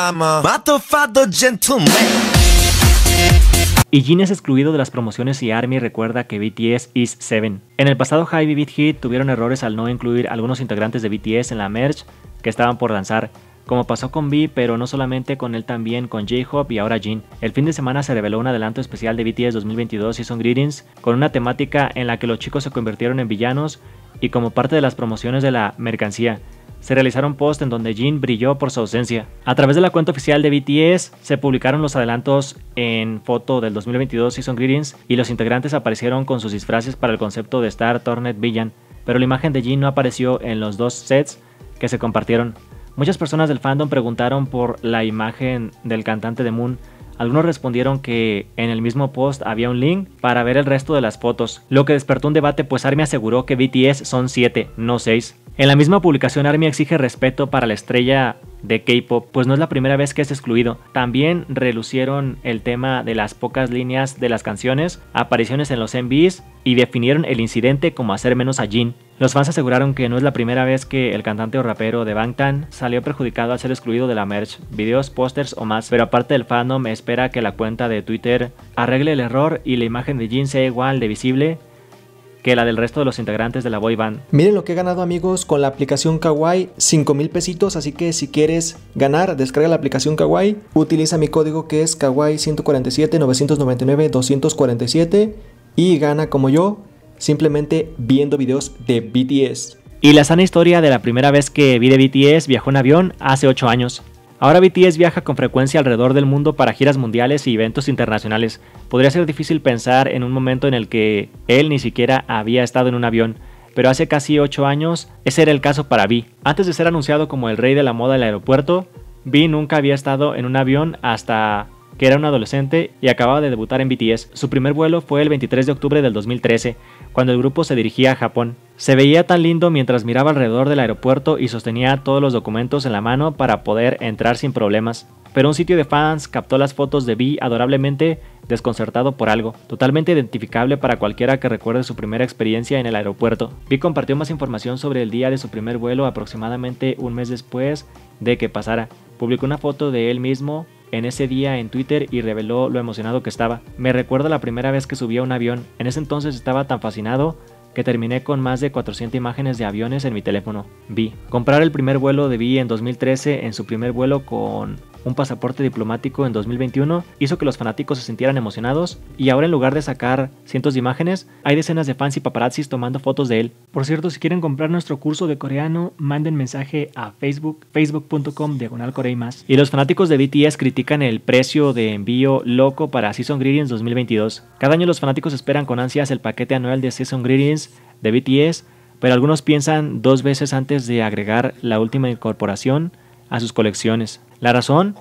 I'm a motherfucker gentleman. Y Jin es excluido de las promociones y ARMY recuerda que BTS is 7. En el pasado Hybe Beat Hit tuvieron errores al no incluir algunos integrantes de BTS en la merch que estaban por lanzar, como pasó con V, pero no solamente con él también con J-Hope y ahora Jin. El fin de semana se reveló un adelanto especial de BTS 2022 Season Greetings con una temática en la que los chicos se convirtieron en villanos y como parte de las promociones de la mercancía se realizaron posts en donde Jin brilló por su ausencia. A través de la cuenta oficial de BTS se publicaron los adelantos en foto del 2022 Season Greetings y los integrantes aparecieron con sus disfraces para el concepto de Star Tornet Villain, pero la imagen de Jin no apareció en los dos sets que se compartieron. Muchas personas del fandom preguntaron por la imagen del cantante de Moon algunos respondieron que en el mismo post había un link para ver el resto de las fotos, lo que despertó un debate pues ARMY aseguró que BTS son 7, no 6. En la misma publicación ARMY exige respeto para la estrella de K-pop, pues no es la primera vez que es excluido. También relucieron el tema de las pocas líneas de las canciones, apariciones en los MVs y definieron el incidente como hacer menos a Jin. Los fans aseguraron que no es la primera vez que el cantante o rapero de Bangtan salió perjudicado al ser excluido de la merch, videos, pósters o más, pero aparte del fandom espera que la cuenta de Twitter arregle el error y la imagen de Jin sea igual de visible que la del resto de los integrantes de la boy band. Miren lo que he ganado amigos con la aplicación Kawaii, 5 mil pesitos, así que si quieres ganar, descarga la aplicación Kawaii, utiliza mi código que es Kawaii 147 999 247 y gana como yo, simplemente viendo videos de BTS. Y la sana historia de la primera vez que vi de BTS viajó en avión hace 8 años. Ahora BTS viaja con frecuencia alrededor del mundo para giras mundiales y eventos internacionales. Podría ser difícil pensar en un momento en el que él ni siquiera había estado en un avión, pero hace casi 8 años ese era el caso para V. Antes de ser anunciado como el rey de la moda del aeropuerto, V nunca había estado en un avión hasta que era un adolescente y acababa de debutar en BTS. Su primer vuelo fue el 23 de octubre del 2013, cuando el grupo se dirigía a Japón. Se veía tan lindo mientras miraba alrededor del aeropuerto y sostenía todos los documentos en la mano para poder entrar sin problemas. Pero un sitio de fans captó las fotos de Vi adorablemente desconcertado por algo, totalmente identificable para cualquiera que recuerde su primera experiencia en el aeropuerto. Vi compartió más información sobre el día de su primer vuelo aproximadamente un mes después de que pasara. Publicó una foto de él mismo en ese día en Twitter y reveló lo emocionado que estaba. Me recuerda la primera vez que subí a un avión. En ese entonces estaba tan fascinado que terminé con más de 400 imágenes de aviones en mi teléfono. Vi. Comprar el primer vuelo de Vi en 2013 en su primer vuelo con un pasaporte diplomático en 2021 hizo que los fanáticos se sintieran emocionados y ahora en lugar de sacar cientos de imágenes, hay decenas de fans y paparazzis tomando fotos de él. Por cierto, si quieren comprar nuestro curso de coreano, manden mensaje a Facebook, facebook.com diagonal más. Y los fanáticos de BTS critican el precio de envío loco para Season Greetings 2022. Cada año los fanáticos esperan con ansias el paquete anual de Season Greetings de BTS, pero algunos piensan dos veces antes de agregar la última incorporación a sus colecciones. La razón,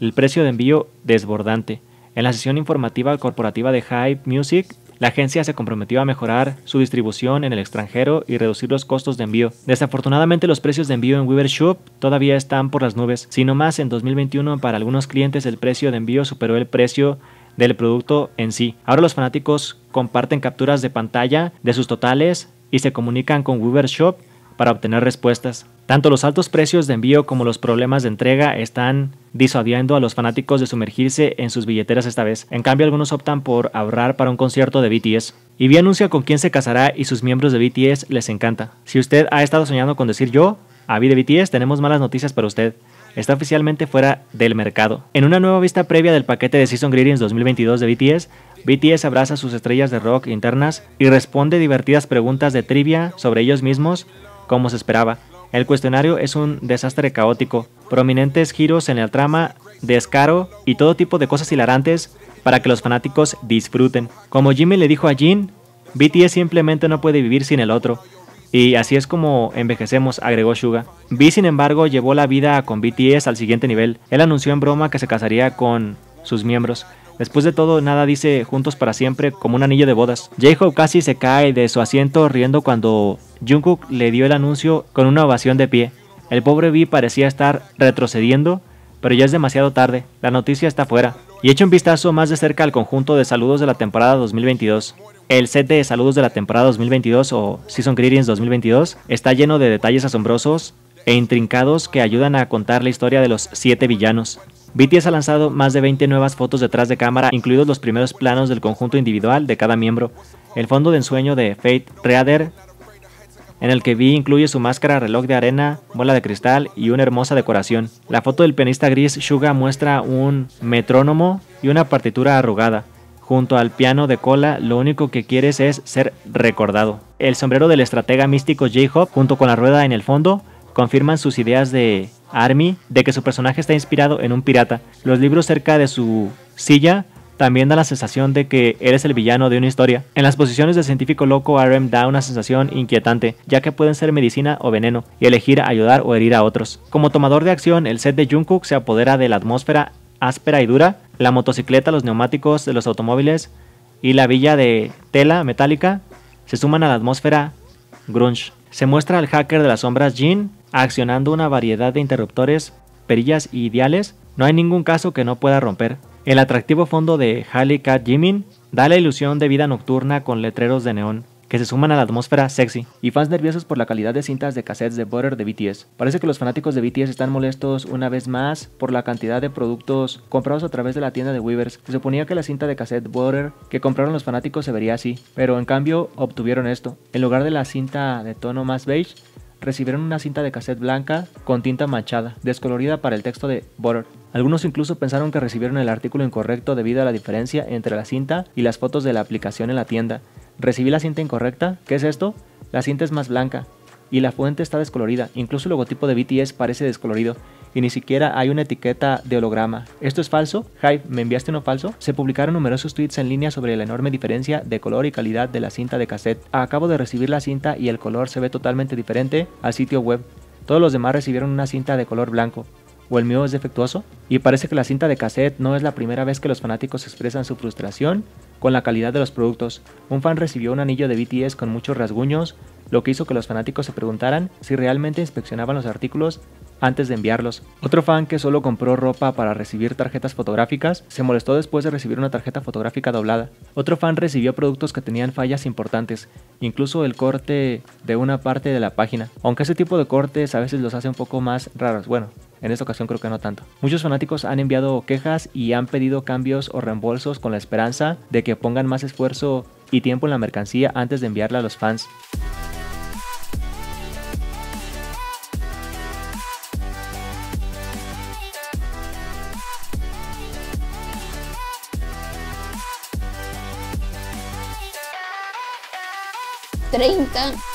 el precio de envío desbordante. En la sesión informativa corporativa de Hype Music, la agencia se comprometió a mejorar su distribución en el extranjero y reducir los costos de envío. Desafortunadamente los precios de envío en Weaver Shop todavía están por las nubes. Sino más, en 2021 para algunos clientes el precio de envío superó el precio del producto en sí. Ahora los fanáticos comparten capturas de pantalla de sus totales y se comunican con Weaver Shop para obtener respuestas. Tanto los altos precios de envío como los problemas de entrega están disuadiendo a los fanáticos de sumergirse en sus billeteras esta vez. En cambio, algunos optan por ahorrar para un concierto de BTS. Y vi anuncia con quién se casará y sus miembros de BTS les encanta. Si usted ha estado soñando con decir yo, a de BTS, tenemos malas noticias para usted. Está oficialmente fuera del mercado. En una nueva vista previa del paquete de Season Greetings 2022 de BTS, BTS abraza sus estrellas de rock internas y responde divertidas preguntas de trivia sobre ellos mismos como se esperaba. El cuestionario es un desastre caótico, prominentes giros en la trama, descaro y todo tipo de cosas hilarantes para que los fanáticos disfruten. Como Jimmy le dijo a Jin, BTS simplemente no puede vivir sin el otro. Y así es como envejecemos, agregó Suga. V sin embargo llevó la vida con BTS al siguiente nivel. Él anunció en broma que se casaría con sus miembros. Después de todo, nada dice juntos para siempre como un anillo de bodas. J-Hope casi se cae de su asiento riendo cuando Jungkook le dio el anuncio con una ovación de pie. El pobre V parecía estar retrocediendo, pero ya es demasiado tarde, la noticia está fuera. Y echo un vistazo más de cerca al conjunto de saludos de la temporada 2022. El set de saludos de la temporada 2022 o Season Greetings 2022 está lleno de detalles asombrosos e intrincados que ayudan a contar la historia de los siete villanos. BTS ha lanzado más de 20 nuevas fotos detrás de cámara, incluidos los primeros planos del conjunto individual de cada miembro. El fondo de ensueño de Fate Reader, en el que V incluye su máscara, reloj de arena, bola de cristal y una hermosa decoración. La foto del pianista gris Suga muestra un metrónomo y una partitura arrugada. Junto al piano de cola, lo único que quieres es ser recordado. El sombrero del estratega místico J-Hop, junto con la rueda en el fondo, confirman sus ideas de Army de que su personaje está inspirado en un pirata. Los libros cerca de su silla también da la sensación de que eres el villano de una historia. En las posiciones del científico loco, RM da una sensación inquietante, ya que pueden ser medicina o veneno, y elegir ayudar o herir a otros. Como tomador de acción, el set de Jungkook se apodera de la atmósfera áspera y dura, la motocicleta, los neumáticos de los automóviles y la villa de tela metálica se suman a la atmósfera grunge. Se muestra al hacker de las sombras Jin accionando una variedad de interruptores, perillas y diales. No hay ningún caso que no pueda romper. El atractivo fondo de Halley Cat Jimin da la ilusión de vida nocturna con letreros de neón que se suman a la atmósfera sexy, y fans nerviosos por la calidad de cintas de cassettes de Butter de BTS. Parece que los fanáticos de BTS están molestos una vez más por la cantidad de productos comprados a través de la tienda de Weavers. Se suponía que la cinta de cassette Butter que compraron los fanáticos se vería así, pero en cambio obtuvieron esto. En lugar de la cinta de tono más beige, recibieron una cinta de cassette blanca con tinta manchada, descolorida para el texto de Butter. Algunos incluso pensaron que recibieron el artículo incorrecto debido a la diferencia entre la cinta y las fotos de la aplicación en la tienda, Recibí la cinta incorrecta. ¿Qué es esto? La cinta es más blanca y la fuente está descolorida. Incluso el logotipo de BTS parece descolorido y ni siquiera hay una etiqueta de holograma. ¿Esto es falso? Hype, ¿me enviaste uno falso? Se publicaron numerosos tweets en línea sobre la enorme diferencia de color y calidad de la cinta de cassette. Acabo de recibir la cinta y el color se ve totalmente diferente al sitio web. Todos los demás recibieron una cinta de color blanco o el mío es defectuoso? Y parece que la cinta de cassette no es la primera vez que los fanáticos expresan su frustración con la calidad de los productos. Un fan recibió un anillo de BTS con muchos rasguños, lo que hizo que los fanáticos se preguntaran si realmente inspeccionaban los artículos antes de enviarlos. Otro fan que solo compró ropa para recibir tarjetas fotográficas se molestó después de recibir una tarjeta fotográfica doblada. Otro fan recibió productos que tenían fallas importantes, incluso el corte de una parte de la página, aunque ese tipo de cortes a veces los hace un poco más raros. Bueno, en esta ocasión creo que no tanto. Muchos fanáticos han enviado quejas y han pedido cambios o reembolsos con la esperanza de que pongan más esfuerzo y tiempo en la mercancía antes de enviarla a los fans. 30